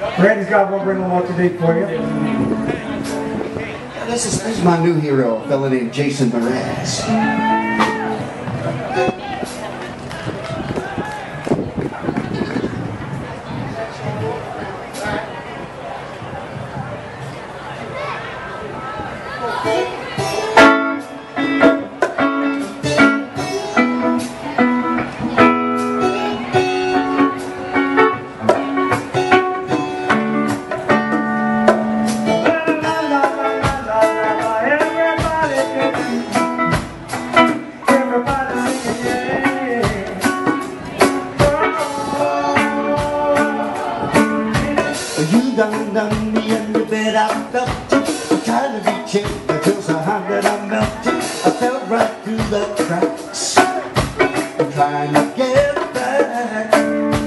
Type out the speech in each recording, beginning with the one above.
Randy's got one bringing along today for you. This is, this is my new hero, a fellow named Jason Mraz. dang dang the end the bed I felt it I'm trying to be it because I hung that I melted I fell right through the cracks I'm trying to get back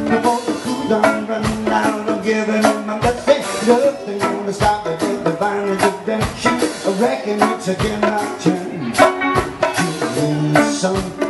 Before the cool down run out I'm giving up my best hey, Nothing gonna stop me till the final redemption I reckon it's again my turn To win something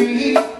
feet